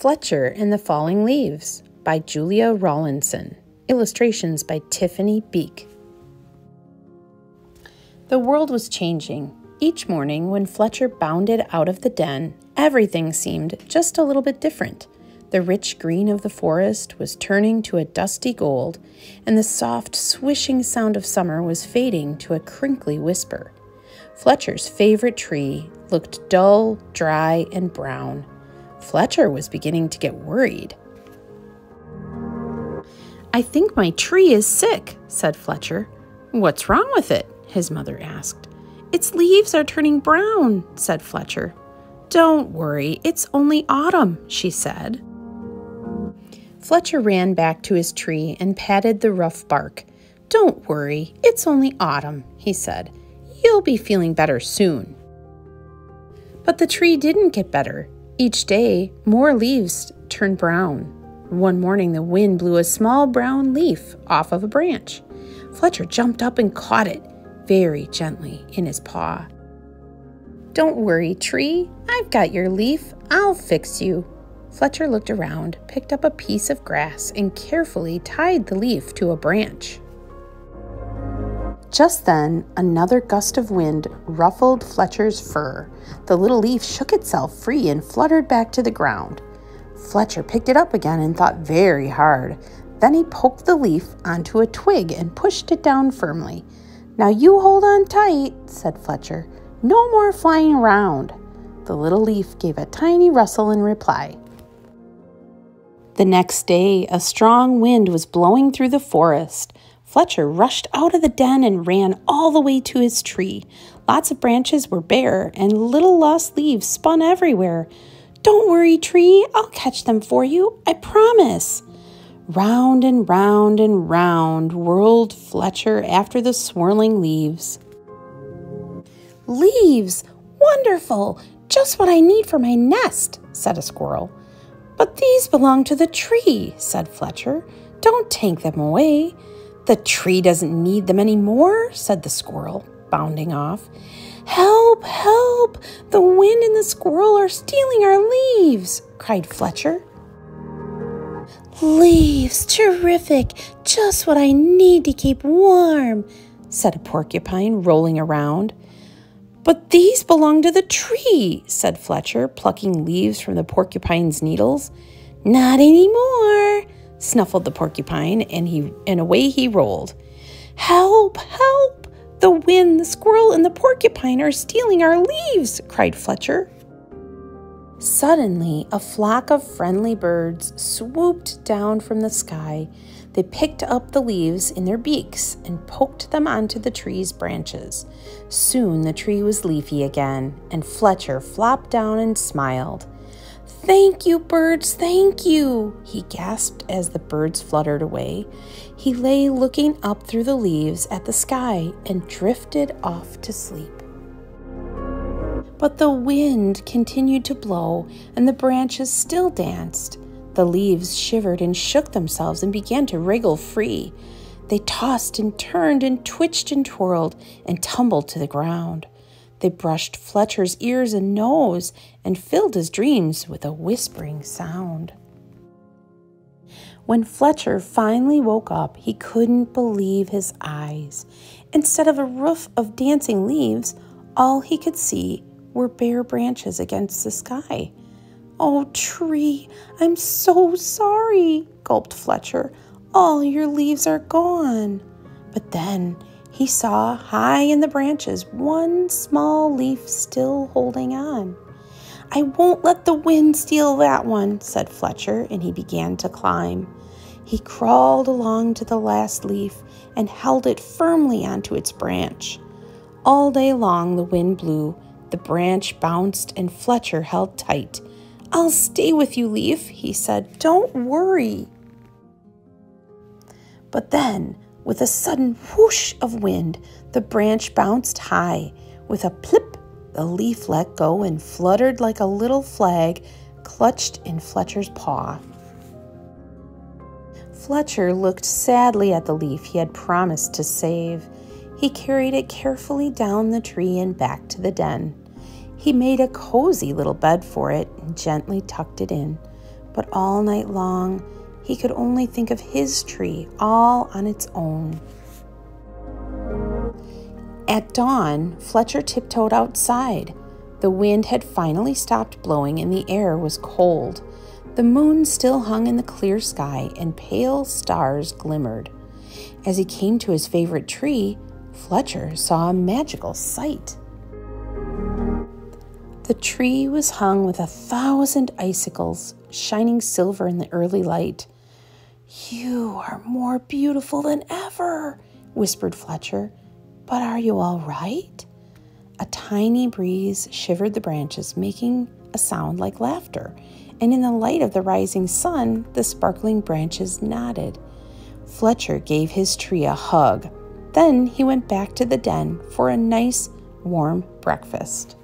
Fletcher and the Falling Leaves by Julia Rawlinson. Illustrations by Tiphanie Beeke. The world was changing. Each morning, when Fletcher bounded out of the den, everything seemed just a little bit different. The rich green of the forest was turning to a dusty gold, and the soft, swishing sound of summer was fading to a crinkly whisper. Fletcher's favorite tree looked dull, dry, and brown. Fletcher was beginning to get worried. I think my tree is sick, said Fletcher. What's wrong with it? his mother asked. Its leaves are turning brown, said Fletcher. Don't worry, it's only autumn, she said. Fletcher ran back to his tree and patted the rough bark. Don't worry, it's only autumn, he said. You'll be feeling better soon. But the tree didn't get better. Each day, more leaves turned brown. One morning, the wind blew a small brown leaf off of a branch. Fletcher jumped up and caught it very gently in his paw. Don't worry, tree. I've got your leaf. I'll fix you. Fletcher looked around, picked up a piece of grass, and carefully tied the leaf to a branch. Just then, another gust of wind ruffled Fletcher's fur. The little leaf shook itself free and fluttered back to the ground. Fletcher picked it up again and thought very hard. Then he poked the leaf onto a twig and pushed it down firmly. Now you hold on tight, said Fletcher. No more flying around. The little leaf gave a tiny rustle in reply. The next day, a strong wind was blowing through the forest. Fletcher rushed out of the den and ran all the way to his tree. Lots of branches were bare, and little lost leaves spun everywhere. Don't worry, tree, I'll catch them for you, I promise. Round and round and round whirled Fletcher after the swirling leaves. Leaves! Wonderful! Just what I need for my nest, said a squirrel. But these belong to the tree, said Fletcher. Don't take them away. The tree doesn't need them any more," said the squirrel, bounding off. Help, help! The wind and the squirrel are stealing our leaves, cried Fletcher. Leaves, terrific! Just what I need to keep warm, said a porcupine, rolling around. But these belong to the tree, said Fletcher, plucking leaves from the porcupine's needles. Not anymore, snuffled the porcupine, and he and away he rolled. Help, help! The wind, the squirrel, and the porcupine are stealing our leaves, cried Fletcher. Suddenly, a flock of friendly birds swooped down from the sky. They picked up the leaves in their beaks and poked them onto the tree's branches. Soon the tree was leafy again, and Fletcher flopped down and smiled. Thank you, birds, thank you, he gasped as the birds fluttered away. He lay looking up through the leaves at the sky and drifted off to sleep. But the wind continued to blow, and the branches still danced. The leaves shivered and shook themselves and began to wriggle free. They tossed and turned and twitched and twirled and tumbled to the ground. They brushed Fletcher's ears and nose and filled his dreams with a whispering sound. When Fletcher finally woke up, he couldn't believe his eyes. Instead of a roof of dancing leaves, all he could see were bare branches against the sky. Oh, tree, I'm so sorry, gulped Fletcher. All your leaves are gone. But then he saw high in the branches one small leaf still holding on. I won't let the wind steal that one, said Fletcher, and he began to climb. He crawled along to the last leaf and held it firmly onto its branch. All day long the wind blew, the branch bounced, and Fletcher held tight. I'll stay with you, Leaf, he said. Don't worry. But then with a sudden whoosh of wind, the branch bounced high. With a plip, the leaf let go and fluttered like a little flag clutched in Fletcher's paw. Fletcher looked sadly at the leaf he had promised to save. He carried it carefully down the tree and back to the den. He made a cozy little bed for it and gently tucked it in. but all night long he could only think of his tree all on its own. At dawn, Fletcher tiptoed outside. The wind had finally stopped blowing and the air was cold. The moon still hung in the clear sky and pale stars glimmered. As he came to his favorite tree, Fletcher saw a magical sight. The tree was hung with a thousand icicles, shining silver in the early light. You are more beautiful than ever, whispered Fletcher. But are you all right? A tiny breeze shivered the branches, making a sound like laughter, and in the light of the rising sun, the sparkling branches nodded. Fletcher gave his tree a hug. Then he went back to the den for a nice, warm breakfast.